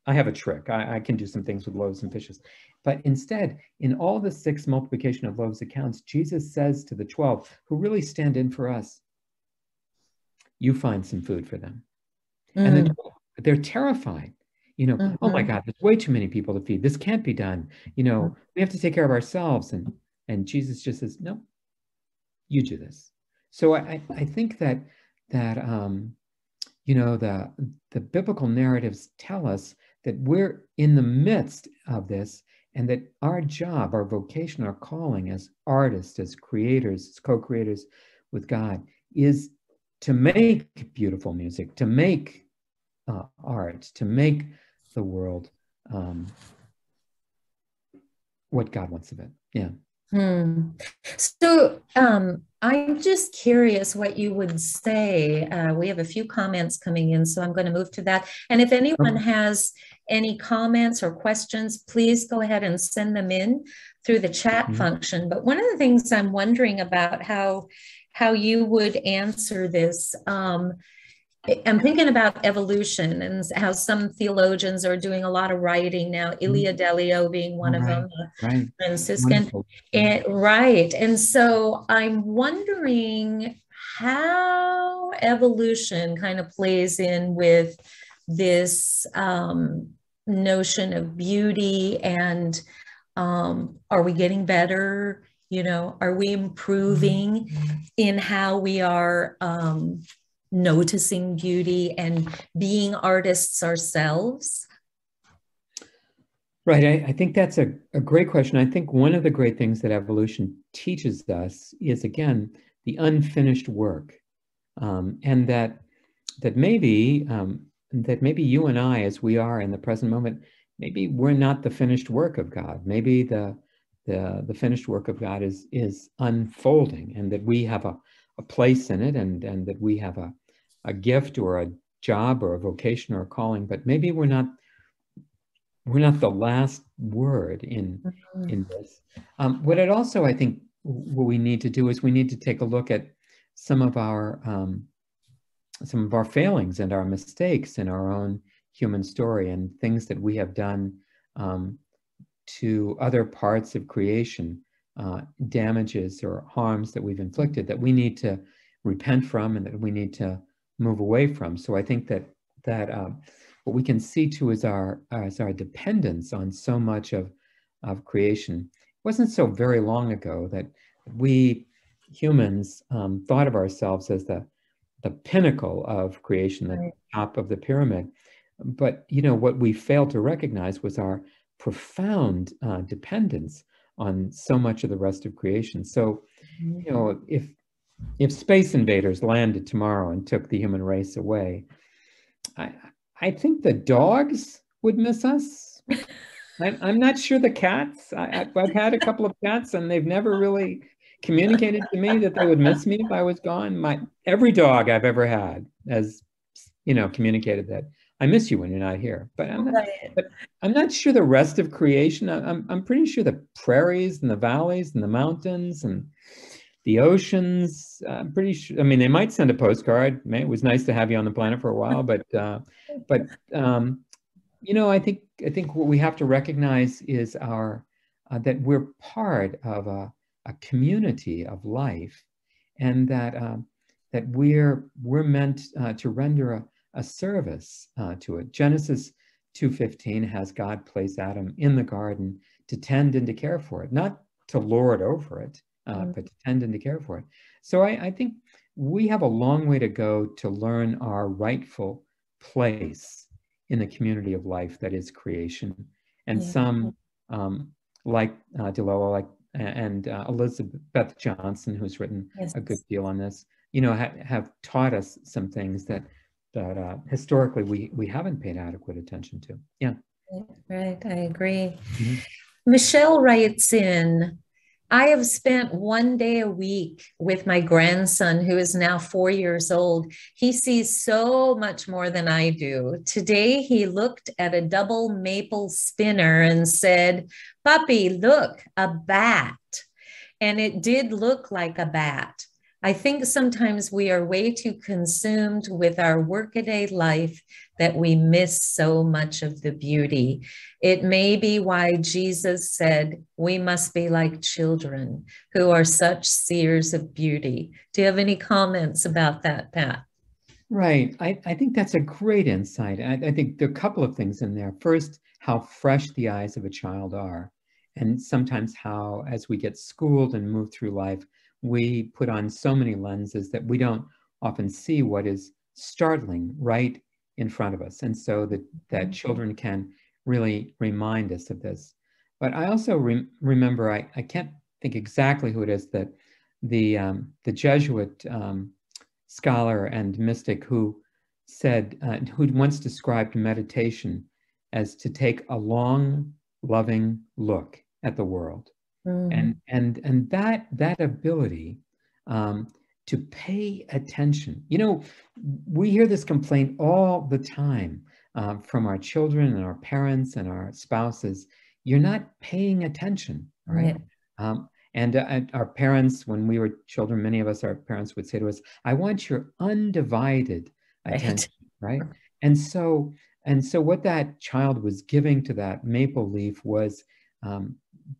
I have a trick. I, I can do some things with loaves and fishes. But instead, in all the six multiplication of loaves accounts, Jesus says to the 12 who really stand in for us, you find some food for them. Mm. And they're terrified you know mm-hmm. oh my mm-hmm. god there's way too many people to feed this can't be done you know mm-hmm. we have to take care of ourselves and and Jesus just says, no, you do this. So I, I think that that um, you know the the biblical narratives tell us that we're in the midst of this and that our job, our vocation, our calling as artists, as creators, as co-creators with God is to make beautiful music, to make uh, art, to make the world um, what God wants of it. Yeah. Hmm. So um, I'm just curious what you would say. Uh, we have a few comments coming in, so I'm going to move to that. And if anyone has any comments or questions, please go ahead and send them in through the chat mm-hmm. function. But one of the things I'm wondering about how how you would answer this. Um, I'm thinking about evolution and how some theologians are doing a lot of writing now, mm-hmm. Ilia Delio being one right, of them, right. Franciscan. And, right. And so I'm wondering how evolution kind of plays in with this um, notion of beauty and um, are we getting better? You know, are we improving mm-hmm. in how we are um, noticing beauty and being artists ourselves? Right. I, I think that's a, a great question. I think one of the great things that evolution teaches us is, again, the unfinished work. Um, and that that maybe um, that maybe you and I, as we are in the present moment, maybe we're not the finished work of God. Maybe the the, the finished work of God is is unfolding, and that we have a a place in it and, and that we have a, a gift or a job or a vocation or a calling, but maybe we're not we're not the last word in mm-hmm. in this. Um, what it also I think what we need to do is we need to take a look at some of our um, some of our failings and our mistakes in our own human story and things that we have done um, to other parts of creation uh, damages or harms that we've inflicted that we need to repent from and that we need to move away from. So I think that that uh, what we can see too is our as our dependence on so much of of creation. It wasn't so very long ago that we humans um, thought of ourselves as the the pinnacle of creation, the right. top of the pyramid. But you know what we failed to recognize was our profound uh, dependence on so much of the rest of creation. So, you mm-hmm. know, if if space invaders landed tomorrow and took the human race away, I I think the dogs would miss us. I'm, I'm not sure the cats. I, I've had a couple of cats, and they've never really communicated to me that they would miss me if I was gone. My every dog I've ever had has you know, communicated that I miss you when you're not here. But I'm not, right. but I'm not sure the rest of creation. I'm, I'm pretty sure the prairies and the valleys and the mountains and the oceans. I'm pretty sure. I mean, they might send a postcard. It was nice to have you on the planet for a while, but uh, but um, you know, I think I think what we have to recognize is our uh, that we're part of a, a community of life, and that uh, that we're we're meant uh, to render a, a service uh, to it. Genesis 2.15 has God place Adam in the garden to tend and to care for it, not to lord over it, uh, mm-hmm. but to tend and to care for it. So I, I think we have a long way to go to learn our rightful place in the community of life that is creation. And yeah. some, um, like uh, like and uh, Elizabeth Johnson, who's written yes. a good deal on this, you know, ha- have taught us some things that that uh, historically we we haven't paid adequate attention to. Yeah. Right, I agree. Mm-hmm. Michelle writes in, I have spent one day a week with my grandson, who is now four years old. He sees so much more than I do. Today, he looked at a double maple spinner and said, Puppy, look, a bat. And it did look like a bat. I think sometimes we are way too consumed with our workaday life that we miss so much of the beauty. It may be why Jesus said we must be like children who are such seers of beauty. Do you have any comments about that, Pat? Right. I, I think that's a great insight. I, I think there are a couple of things in there. First, how fresh the eyes of a child are. And sometimes how, as we get schooled and move through life, we put on so many lenses that we don't often see what is startling right in front of us. And so that, that mm-hmm. children can really remind us of this. But I also re- remember, I, I can't think exactly who it is that the, um, the Jesuit um, scholar and mystic who said, uh, who once described meditation as to take a long, loving look at the world. Mm. And and and that that ability um, to pay attention. You know, we hear this complaint all the time uh, from our children and our parents and our spouses. You're not paying attention, right? right. Um, and uh, our parents, when we were children, many of us, our parents would say to us, "I want your undivided attention," right? right? And so, and so, what that child was giving to that maple leaf was um,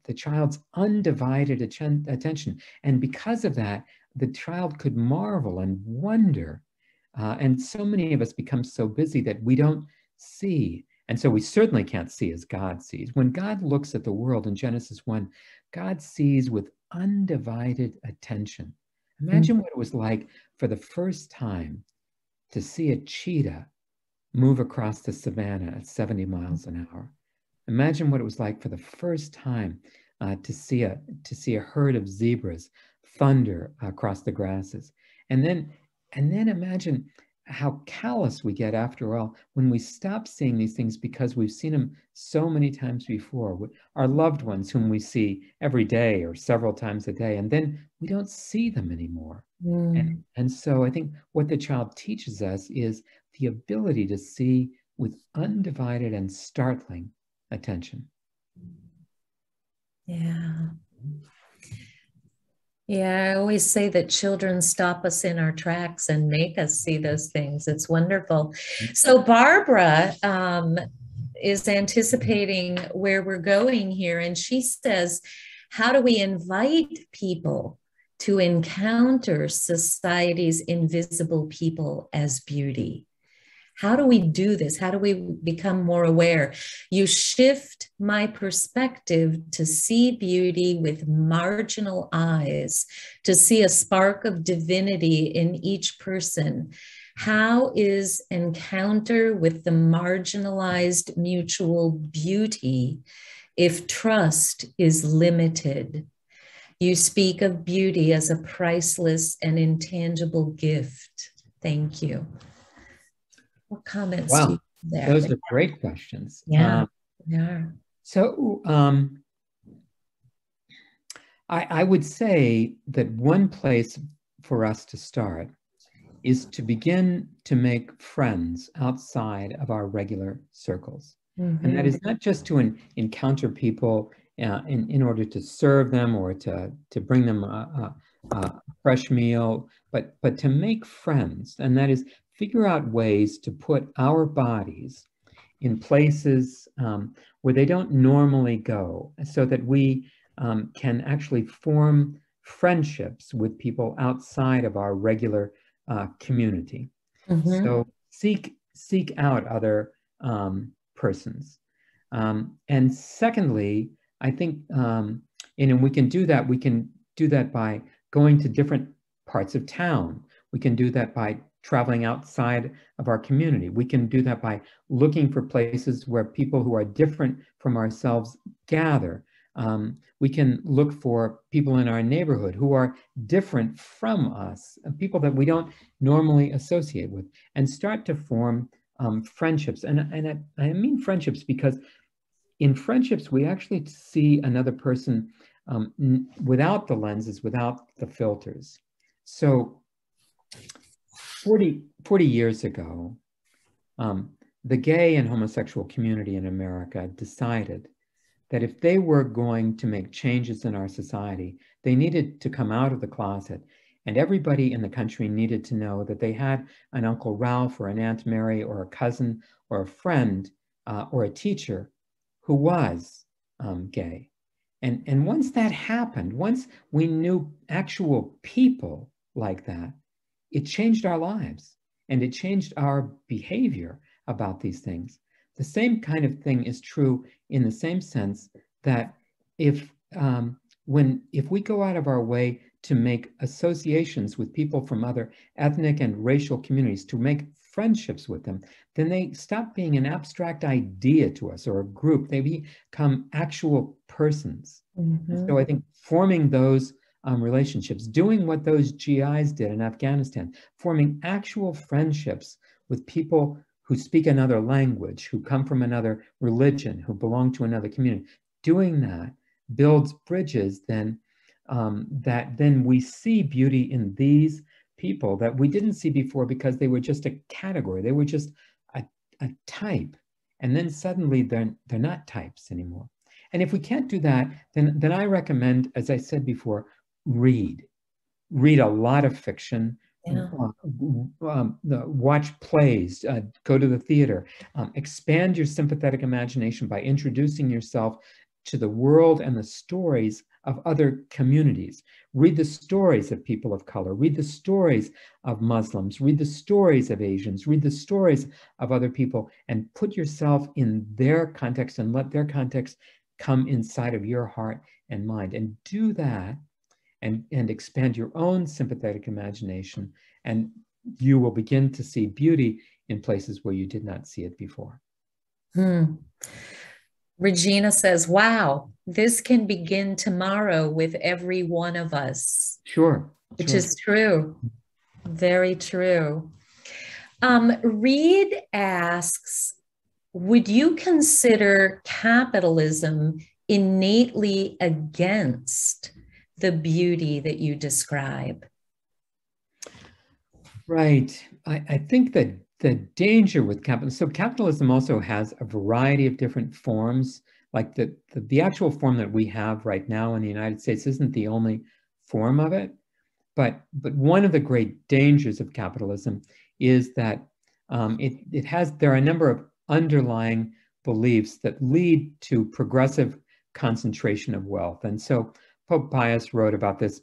the child's undivided atten- attention. And because of that, the child could marvel and wonder. Uh, and so many of us become so busy that we don't see. And so we certainly can't see as God sees. When God looks at the world in Genesis 1, God sees with undivided attention. Imagine mm-hmm. what it was like for the first time to see a cheetah move across the savannah at 70 miles an hour. Imagine what it was like for the first time uh, to see a to see a herd of zebras thunder across the grasses, and then and then imagine how callous we get after all when we stop seeing these things because we've seen them so many times before our loved ones whom we see every day or several times a day and then we don't see them anymore mm. and, and so i think what the child teaches us is the ability to see with undivided and startling attention. Yeah. Yeah, I always say that children stop us in our tracks and make us see those things. It's wonderful. So, Barbara um, is anticipating where we're going here, and she says, How do we invite people to encounter society's invisible people as beauty? How do we do this? How do we become more aware? You shift my perspective to see beauty with marginal eyes, to see a spark of divinity in each person. How is encounter with the marginalized mutual beauty if trust is limited? You speak of beauty as a priceless and intangible gift. Thank you. What comments? Wow, those are great questions. Yeah, um, yeah. So, um, I, I would say that one place for us to start is to begin to make friends outside of our regular circles. Mm-hmm. And that mm-hmm. not just to en- encounter people uh, in, in order to serve them or to, to bring them a, a, a fresh meal, but, but to make friends. And that is figure out ways to put our bodies in places um, where they don't normally go so that we um, can actually form friendships with people outside of our regular uh, community. Mm-hmm. So seek seek out other um, persons. Um, and secondly, I think, um, and we can do that. We can do that by going to different parts of town. We can do that by traveling outside of our community. We can do that by looking for places where people who are different from ourselves gather. Um, we can look for people in our neighborhood who are different from us, uh, people that we don't normally associate with, and start to form um, friendships. And, and I, I, mean friendships because in friendships, we actually see another person um, without the lenses, without the filters. So 40, 40 years ago, um, the gay and homosexual community in America decided that if they were going to make changes in our society, they needed to come out of the closet. And everybody in the country needed to know that they had an Uncle Ralph or an Aunt Mary or a cousin or a friend uh, or a teacher who was um, gay. And, and once that happened, once we knew actual people like that, it changed our lives and it changed our behavior about these things. The same kind of thing is true in the same sense that if um, when if we go out of our way to make associations with people from other ethnic and racial communities, to make friendships with them, then they stop being an abstract idea to us or a group. They become actual persons. Mm-hmm. So I think forming those um, relationships, doing what those GIs did in Afghanistan, forming actual friendships with people who speak another language, who come from another religion, who belong to another community. Doing that builds bridges then um, that then we see beauty in these people that we didn't see before because they were just a category. They were just a, a type. And then suddenly they're, they're not types anymore. And if we can't do that, then, then I recommend, as I said before, read. Read a lot of fiction, yeah. Uh, um, watch plays, uh, go to the theater, um, expand your sympathetic imagination by introducing yourself to the world and the stories of other communities. Read the stories of people of color, read the stories of Muslims, read the stories of Asians, read the stories of other people, and put yourself in their context and let their context come inside of your heart and mind. And do that and, and expand your own sympathetic imagination, and you will begin to see beauty in places where you did not see it before. Hmm. Regina says, Wow, this can begin tomorrow with every one of us. Sure. Which sure. is true. Very true. Um, Reed asks, would you consider capitalism innately against the beauty that you describe. Right. I, I think that the danger with capitalism, so capitalism also has a variety of different forms. Like the, the, the actual form that we have right now in the United States isn't the only form of it. But, but one of the great dangers of capitalism is that um, it, it has, there are a number of underlying beliefs that lead to progressive concentration of wealth. And so Pope Pius wrote about this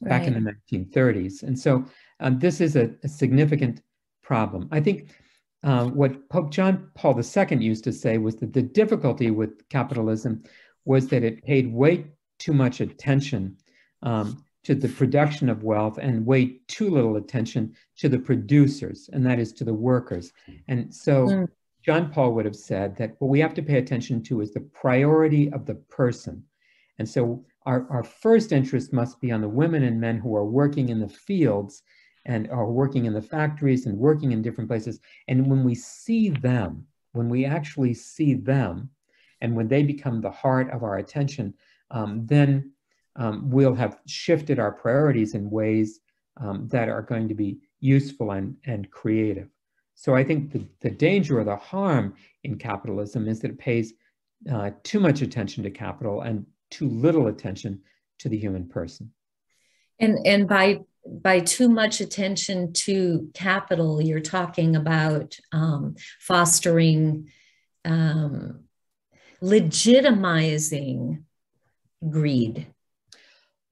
back right. in the 1930s. And so um, this is a, a, significant problem. I think uh, what Pope John Paul II used to say was that the difficulty with capitalism was that it paid way too much attention um, to the production of wealth and way too little attention to the producers, and that is to the workers. And so mm. John Paul would have said that what we have to pay attention to is the priority of the person. And so our, our first interest must be on the women and men who are working in the fields and are working in the factories and working in different places. And when we see them, when we actually see them, and when they become the heart of our attention, um, then um, we'll have shifted our priorities in ways um, that are going to be useful and, and creative. So I think the, the danger or the harm in capitalism is that it pays uh, too much attention to capital and too little attention to the human person. And and by by too much attention to capital, you're talking about um, fostering, um, legitimizing greed.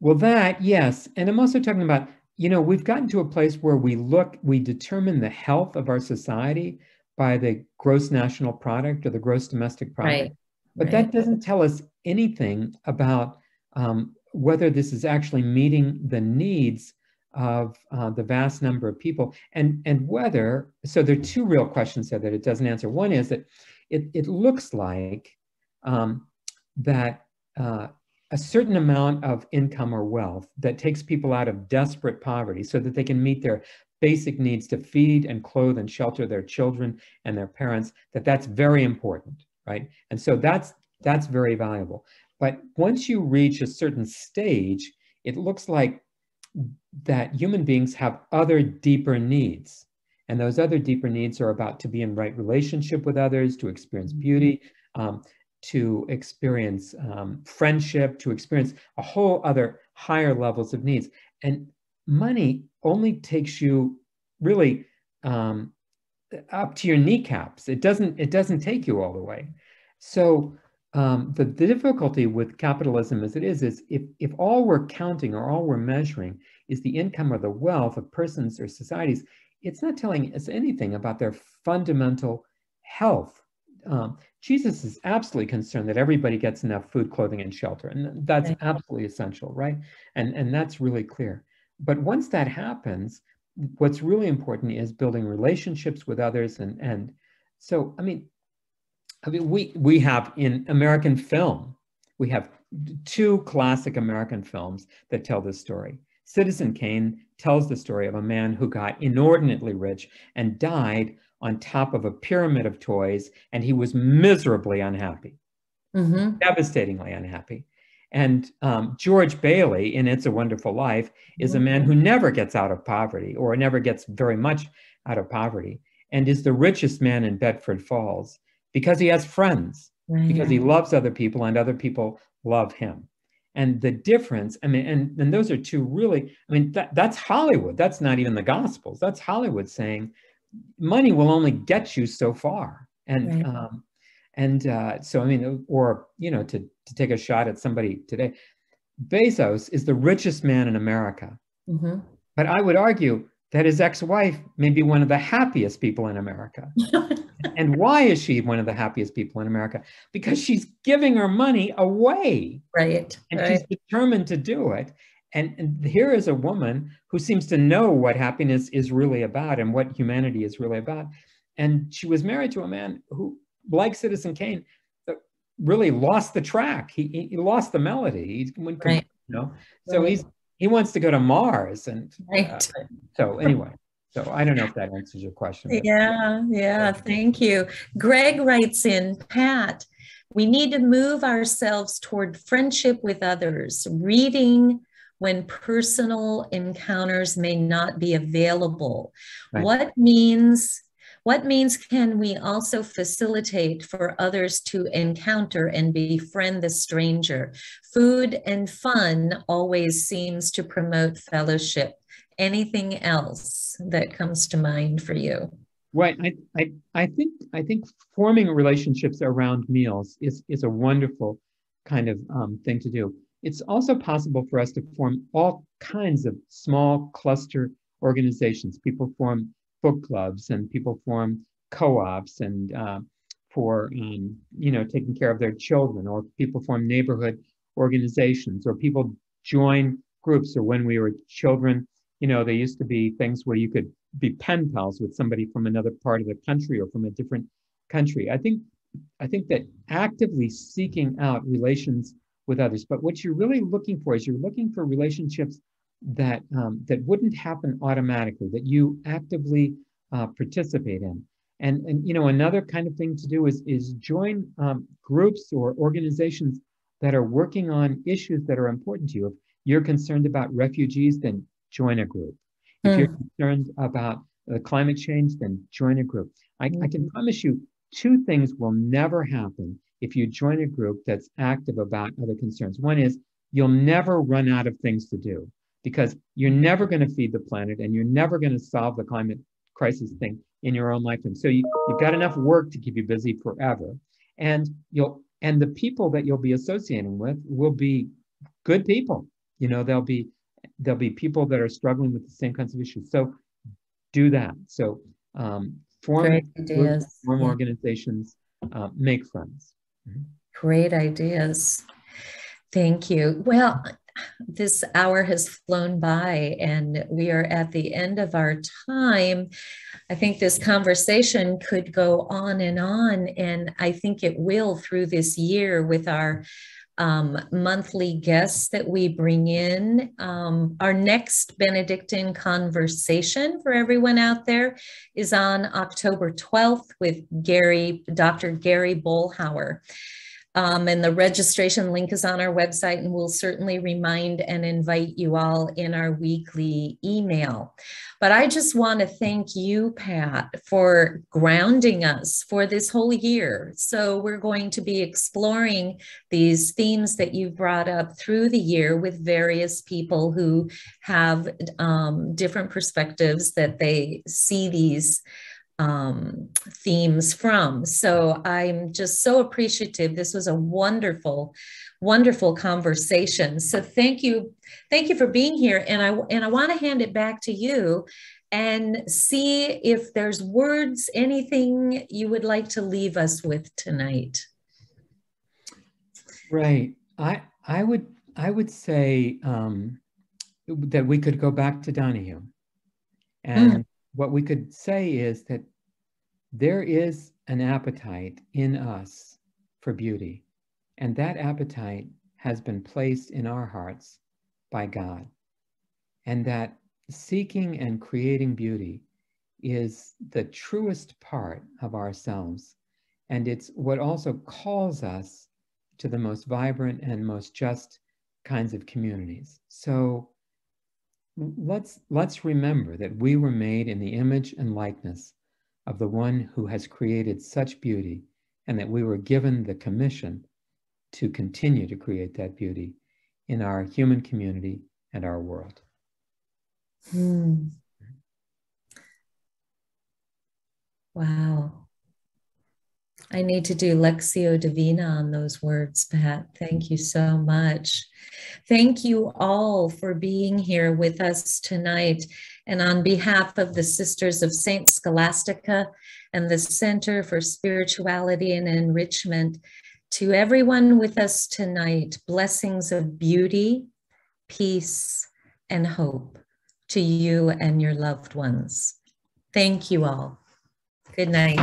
Well, that yes, and I'm also talking about you know we've gotten to a place where we look, we determine the health of our society by the gross national product or the gross domestic product. Right. But right. that doesn't tell us anything about um, whether this is actually meeting the needs of uh, the vast number of people and, and whether, so there are two real questions there that it doesn't answer. One is that it, it looks like um, that uh, a certain amount of income or wealth that takes people out of desperate poverty so that they can meet their basic needs to feed and clothe and shelter their children and their parents, that that's very important, right? And so that's, that's very valuable. But once you reach a certain stage, it looks like that human beings have other deeper needs. And those other deeper needs are about to be in right relationship with others, to experience mm-hmm. beauty, um, to experience um, friendship, to experience a whole other higher levels of needs. And money only takes you really um, up to your kneecaps. It doesn't, it doesn't take you all the way. So um, the, the difficulty with capitalism as it is, is if, if all we're counting or all we're measuring is the income or the wealth of persons or societies, it's not telling us anything about their fundamental health. Um, Jesus is absolutely concerned that everybody gets enough food, clothing, and shelter. And that's absolutely essential, right? And, and that's really clear. But once that happens, what's really important is building relationships with others. And, and so, I mean, I mean, we, we have in American film, we have two classic American films that tell this story. Citizen Kane tells the story of a man who got inordinately rich and died on top of a pyramid of toys, and he was miserably unhappy, mm-hmm. devastatingly unhappy. And um, George Bailey in It's a Wonderful Life is a man who mm-hmm. never gets out of poverty or never gets very much out of poverty and is the richest man in Bedford Falls because he has friends, right. because he loves other people and other people love him. And the difference, I mean, and, and those are two really, I mean, that, that's Hollywood. That's not even the Gospels. That's Hollywood saying money will only get you so far. And, right. um, and uh, so, I mean, or, you know, to, to take a shot at somebody today, Bezos is the richest man in America. Mm-hmm. But I would argue that his ex-wife may be one of the happiest people in America. and why is she one of the happiest people in America? Because she's giving her money away. Right. And right. she's determined to do it. And, and here is a woman who seems to know what happiness is really about and what humanity is really about. And she was married to a man who, like Citizen Kane, uh, really lost the track. He, he lost the melody. He, right. you know, so right. he's he wants to go to Mars, and right. uh, so anyway. So I don't know if that answers your question. Yeah, yeah, thank you. Greg writes in, Pat, we need to move ourselves toward friendship with others, reading when personal encounters may not be available. Right. What means what means can we also facilitate for others to encounter and befriend the stranger? Food and fun always seems to promote fellowship. Anything else that comes to mind for you? Right. I, I, I think I think forming relationships around meals is, is a wonderful kind of um, thing to do. It's also possible for us to form all kinds of small cluster organizations. People form book clubs and people form co-ops and uh, for um, you know taking care of their children or people form neighborhood organizations or people join groups. Or when we were children you know there used to be things where you could be pen pals with somebody from another part of the country or from a different country. I think i think that actively seeking out relations with others but what you're really looking for is you're looking for relationships that um, that wouldn't happen automatically that you actively uh, participate in and and you know another kind of thing to do is is join um, groups or organizations that are working on issues that are important to you if you're concerned about refugees then join a group If mm. you're hmm. concerned about the climate change, then join a group. I, mm. I can hmm. promise you two things will never happen if you join a group that's active about other concerns. One is you'll never run out of things to do because you're never going to feed the planet and you're never going to solve the climate crisis thing in your own lifetime. So you, you've got enough work to keep you busy forever. And you'll and the people that you'll be associating with will be good people. You know, they'll be there'll be people that are struggling with the same kinds of issues. So do that. So um, form, form organizations, uh, make friends. Mm-hmm. Great ideas. Thank you. Well, this hour has flown by and we are at the end of our time. I think this conversation could go on and on, and I think it will through this year with our um, monthly guests that we bring in. Um, our next Benedictine conversation for everyone out there is on October 12th with Gary, Dr. Gary Bollhauer. Um, and the registration link is on our website, and we'll certainly remind and invite you all in our weekly email. But I just want to thank you, Pat, for grounding us for this whole year. So we're going to be exploring these themes that you've brought up through the year with various people who have um, different perspectives that they see these um, themes from. So I'm just so appreciative. This was a wonderful, wonderful conversation. So thank you, thank you for being here. And I and I want to hand it back to you and see if there's words, anything you would like to leave us with tonight. Right. I I would I would say um, that we could go back to O'Donohue and. Mm what we could say is that there is an appetite in us for beauty, and that appetite has been placed in our hearts by God. And that seeking and creating beauty is the truest part of ourselves. And it's what also calls us to the most vibrant and most just kinds of communities. So let's let's remember that we were made in the image and likeness of the one who has created such beauty and that we were given the commission to continue to create that beauty in our human community and our world. Hmm. Wow. I need to do Lectio Divina on those words, Pat. Thank you so much. Thank you all for being here with us tonight. And on behalf of the Sisters of St. Scholastica and the Center for Spirituality and Enrichment, to everyone with us tonight, blessings of beauty, peace, and hope to you and your loved ones. Thank you all. Good night.